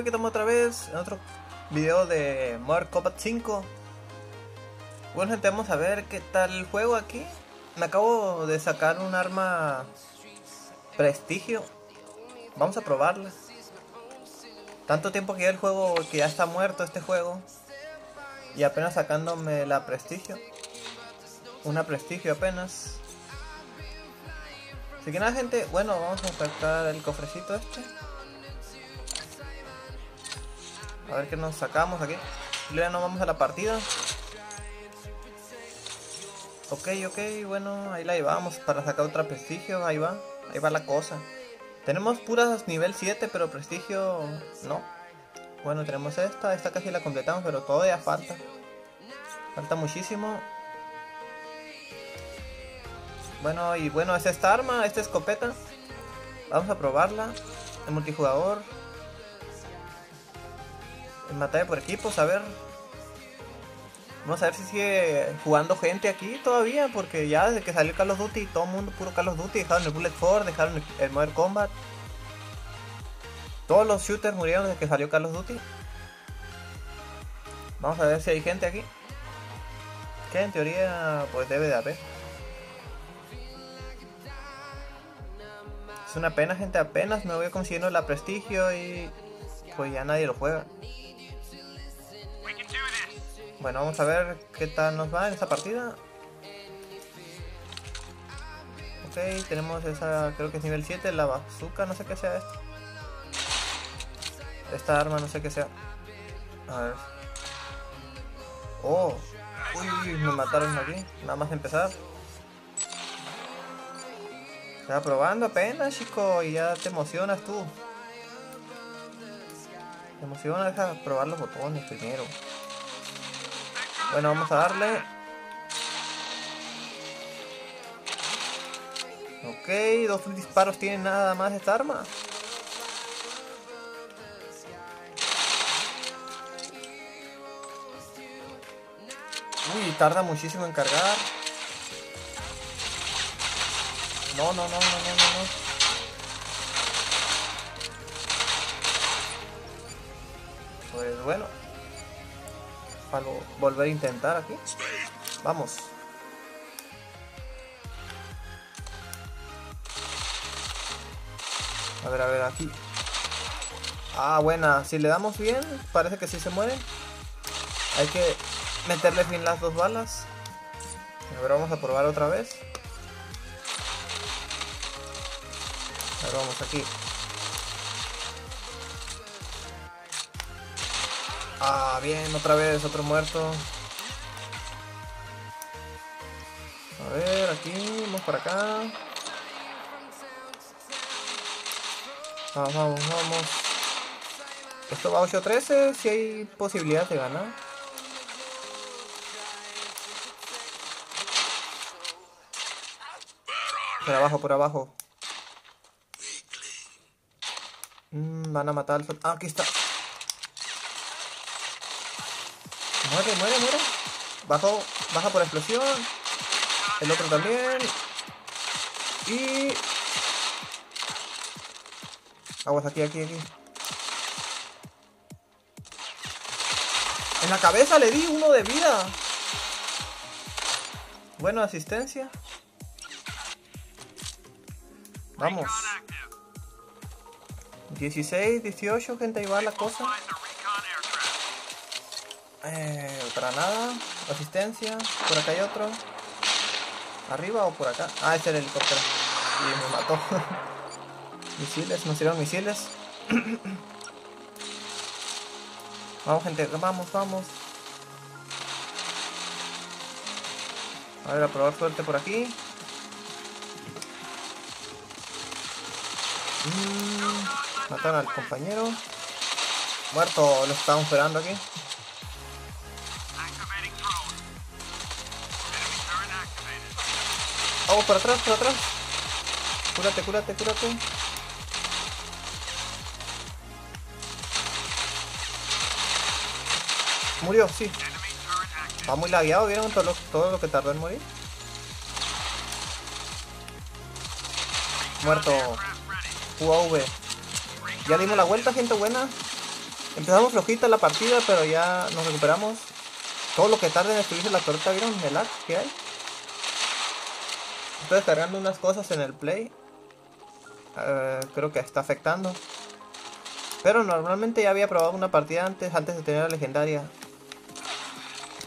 aquí estamos otra vez en otro video de Mortal Kombat 5 Bueno gente, vamos a ver qué tal el juego aquí. Me acabo de sacar un arma Prestigio. Vamos a probarla. Tanto tiempo que ya el juego, que ya está muerto este juego Y apenas sacándome la Prestigio. Una Prestigio apenas. Así que nada gente, bueno, vamos a sacar el cofrecito este A ver qué nos sacamos aquí. Ya no vamos a la partida. Ok, ok, bueno, ahí la llevamos para sacar otra prestigio, ahí va, ahí va la cosa. Tenemos puras nivel 7, pero prestigio no. Bueno, tenemos esta, esta casi la completamos, pero todavía falta. Falta muchísimo. Bueno, y bueno, es esta arma, esta escopeta. Vamos a probarla. El multijugador en batalla por equipos, a ver. Vamos a ver si sigue jugando gente aquí todavía, porque ya desde que salió Call of Duty, todo el mundo puro Call of Duty, dejaron el Bullet 4, dejaron el, el Modern Combat. Todos los shooters murieron desde que salió Call of Duty. Vamos a ver si hay gente aquí. Que en teoría pues debe de haber. Es una pena gente, apenas me voy consiguiendo la prestigio y pues ya nadie lo juega. Bueno, vamos a ver qué tal nos va en esta partida. Ok, tenemos esa, creo que es nivel 7, la bazooka, no sé qué sea esto. Esta arma, no sé qué sea. A ver. Oh, uy, me mataron aquí, nada más empezar. Estaba probando apenas, chico, y ya te emocionas tú. Te emociona, deja probar los botones primero. Bueno, vamos a darle. Ok, dos disparos tiene nada más esta arma. Uy, tarda muchísimo en cargar. No, no, no, no, no, no, no. Pues bueno para volver a intentar aquí. Vamos. A ver, a ver, aquí. Ah, buena. Si le damos bien, parece que sí se muere. Hay que meterle bien las dos balas. A ver, vamos a probar otra vez. A ver, vamos aquí. Ah, bien, otra vez, otro muerto. A ver, aquí, vamos por acá. Vamos, vamos, vamos. Esto va 8-13, si hay posibilidad de ganar. Por abajo, por abajo. Mm, van a matar al... Ah, aquí está. Muere, muere, muere. Bajo, baja por explosión. El otro también. Y... Aguas aquí, aquí, aquí. En la cabeza le di uno de vida. Buena asistencia. Vamos. 16, 18, gente, ahí va la cosa. Eh, para nada. Asistencia. Por acá hay otro. ¿Arriba o por acá? Ah, es el helicóptero. Y me mató. misiles, nos hicieron misiles. vamos, gente, vamos, vamos. A ver, a probar suerte por aquí. Mm, matan al compañero. Muerto, lo estamos esperando aquí. Vamos por atrás, por atrás. Cúrate, cúrate, cúrate. Murió, sí. Va muy lagueado, ¿vieron todo lo, todo lo que tardó en morir? Muerto. UAV. Ya dimos la vuelta, gente buena. Empezamos flojita la partida, pero ya nos recuperamos. Todo lo que tarde en destruirse la torreta, ¿vieron el lag que hay? Estoy descargando unas cosas en el play. Eh, creo que está afectando. Pero normalmente ya había probado una partida antes, antes de tener la legendaria.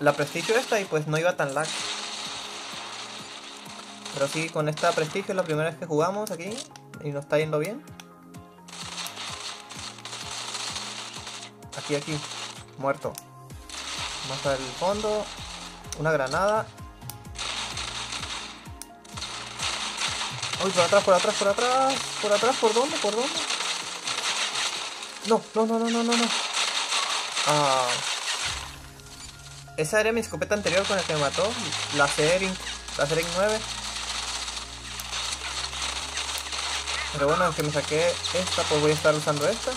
La prestigio esta y pues no iba tan lag. Pero sí, con esta prestigio es la primera vez que jugamos aquí y nos está yendo bien. Aquí, aquí, muerto. Más al fondo, una granada. Uy, por atrás, por atrás, por atrás, por atrás, ¿por dónde? ¿Por dónde? No, no, no, no, no, no, no. Ah. Esa era mi escopeta anterior con la que me mató, la Sering, la Sering 9. Pero bueno, aunque me saqué esta, pues voy a estar usando esta.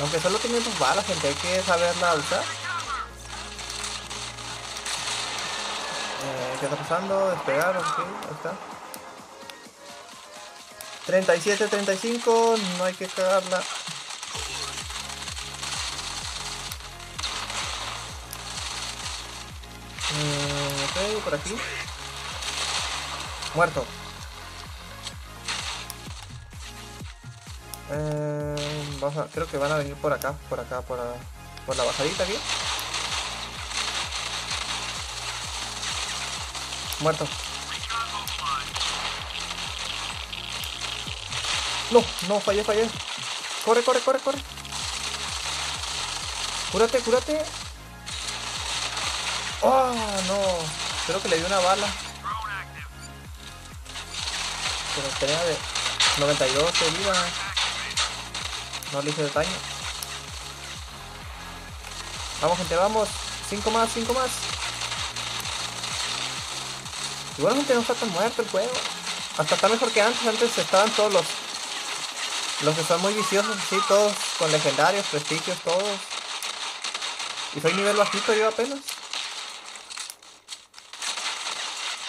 Aunque solo tiene dos balas, gente, hay que saberla usar. ¿Qué está pasando? Despegar, ok, ahí está. 37, 35, no hay que cagarla. Eh, ok, por aquí. Muerto. Eh, creo que van a venir por acá, por acá, por, por la bajadita aquí. Muerto. No, no, fallé, fallé. Corre, corre, corre, corre. Cúrate, cúrate. Oh, no. Creo que le di una bala. Pero tenía de 92 de. No le hice daño. Vamos, gente, vamos. 5 más, 5 más. Igualmente no está tan muerto el juego. Hasta está mejor que antes. Antes estaban todos los... Los que son muy viciosos, sí, todos con legendarios, prestigios, todos. Y soy nivel bajito yo apenas.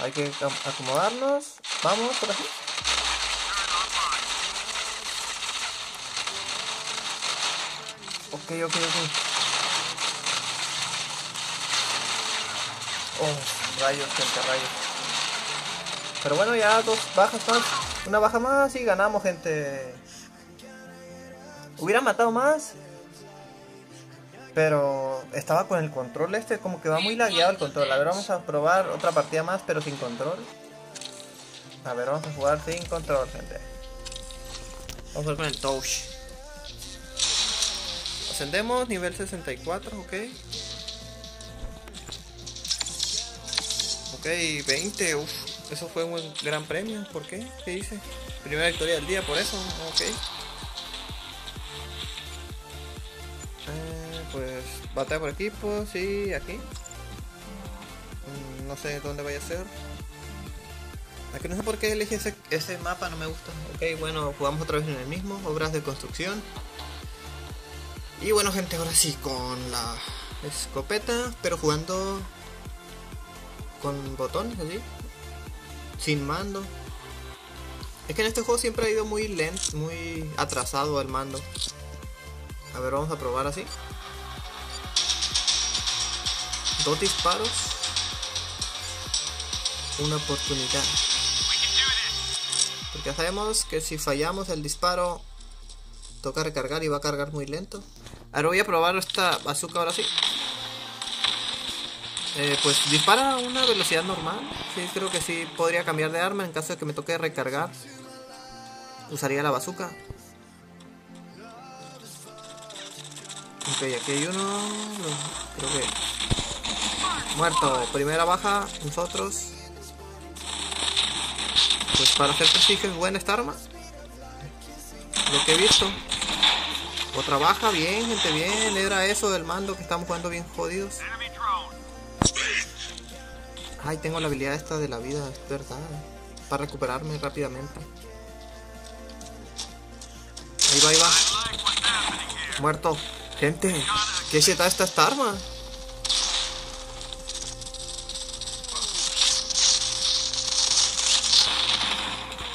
Hay que acomodarnos. Vamos por aquí. Ok, ok, ok. Oh, rayos, gente, rayos. Pero bueno, ya dos bajas más. Una baja más y ganamos, gente. Hubiera matado más. Pero estaba con el control este, como que va muy lagueado el control. A ver, vamos a probar otra partida más, pero sin control. A ver, vamos a jugar sin control, gente. Vamos a jugar con el touch. Ascendemos, nivel 64, ok. Ok, 20, uff, eso fue un gran premio, ¿por qué? ¿Qué hice? Primera victoria del día, por eso, ok. Eh, pues, batalla por equipo, sí, aquí. Mm, no sé dónde vaya a ser. Aquí no sé por qué elegí ese, ese mapa, no me gusta. Ok, bueno, jugamos otra vez en el mismo, obras de construcción. Y bueno gente, ahora sí, con la escopeta, pero jugando con botones así, sin mando. Es que en este juego siempre ha ido muy lento, muy atrasado el mando. A ver, vamos a probar así. Dos disparos. Una oportunidad. Porque ya sabemos que si fallamos el disparo, toca recargar y va a cargar muy lento. Ahora voy a probar esta bazooka ahora sí. Eh, pues dispara a una velocidad normal. Sí, creo que sí podría cambiar de arma en caso de que me toque recargar. Usaría la bazooka. Ok, aquí hay uno. Creo que. Muerto. Primera baja. Nosotros. Pues para hacer prestigio es buena esta arma. Lo que he visto. Otra baja, bien, gente, bien. Era eso del mando que estamos jugando bien jodidos. Ay, tengo la habilidad esta de la vida, es verdad. Para recuperarme rápidamente. Ahí va, ahí va. Muerto. Gente, ¿qué se da esta, arma?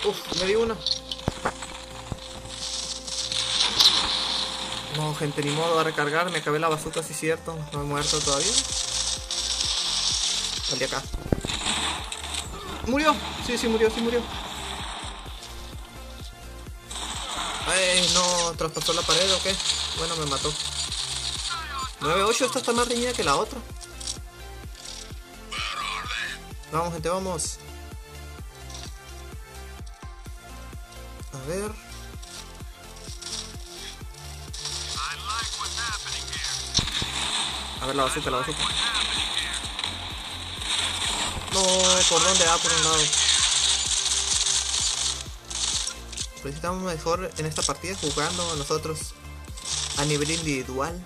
Uf, me di una. No, gente, ni modo a recargar. Me acabé la bazooka, sí cierto. No he muerto todavía. Al de acá. Murió. Sí, sí, murió, sí murió. Ay, no, traspasó la pared o qué. Bueno, me mató. 9-8, esta está más reñida que la otra. Vamos, gente, vamos. A ver. A ver la bazooka, la bazooka. No, ¿por dónde va? Por un lado. Necesitamos mejor en esta partida jugando nosotros a nivel individual.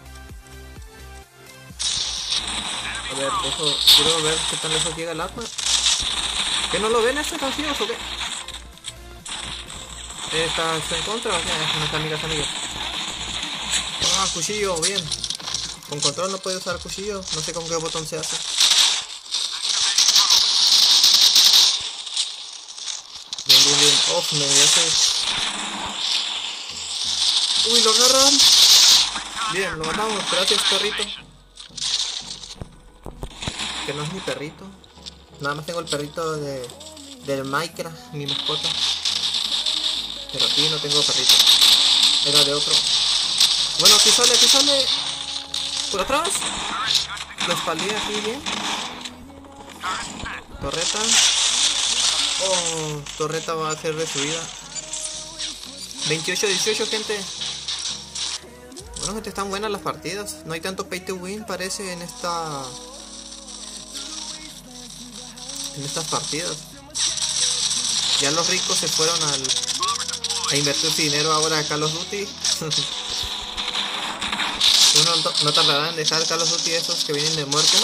A ver, dejo, quiero ver qué tan lejos llega el arma. ¿Que no lo ven estos canciones o qué? ¿Estás en contra o qué? Amigas, amigas. Ah, cuchillo, bien. Con control no puede usar cuchillo, no sé con qué botón se hace. Bien, bien, bien. Off, me hace. Uy, lo agarran. Bien, lo matamos. Gracias, perrito. Que no es mi perrito. Nada más tengo el perrito de del Minecraft, mi mascota. Pero aquí no tengo perrito. Era de otro. Bueno, aquí sale, aquí sale. Por atrás. Lo espaldé aquí bien. Torreta. Oh, Torreta va a ser destruida. 28-18, gente. Bueno, gente, están buenas las partidas. No hay tanto pay to win, parece, en esta... En estas partidas. Ya los ricos se fueron al... A invertir su dinero ahora a Call of Duty. Uno no tardará en dejar Call of Duty esos que vienen de muerte,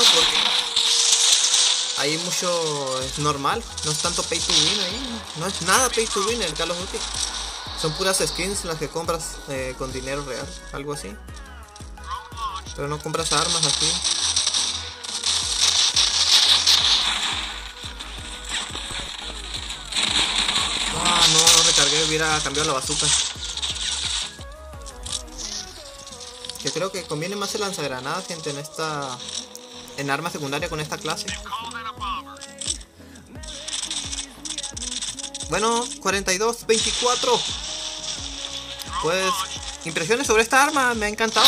ahí mucho es normal, no es tanto pay to win ahí, no es nada pay to win el Call of Duty. Son puras skins las que compras eh, con dinero real, algo así. Pero no compras armas así. Ah, no, no recargué, hubiera cambiado la bazooka. Que creo que conviene más el lanzagranadas, gente, en esta... En arma secundaria con esta clase. Bueno, 42, 24. Pues, impresiones sobre esta arma, me ha encantado.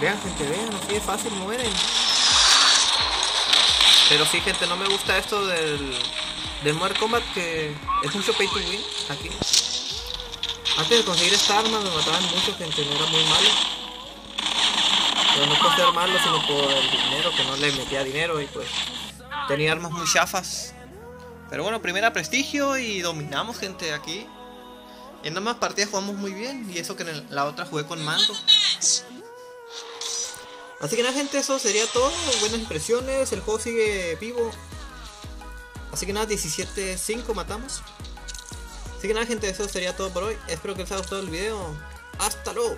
Vean, gente, vean, así de fácil mueren. Pero sí, gente, no me gusta esto del, del Modern Combat, que es mucho pay to win aquí. Antes de conseguir esta arma me mataban mucho, gente, no era muy malo. Pero no por ser malo, sino por el dinero, que no le metía dinero y pues tenía armas muy chafas. Pero bueno, primera prestigio y dominamos gente aquí. En ambas partidas jugamos muy bien y eso que en la otra jugué con mando. Así que nada gente, eso sería todo. Buenas impresiones, el juego sigue vivo. Así que nada, 17-5 matamos. Así que nada gente, eso sería todo por hoy. Espero que les haya gustado el video. Hasta luego.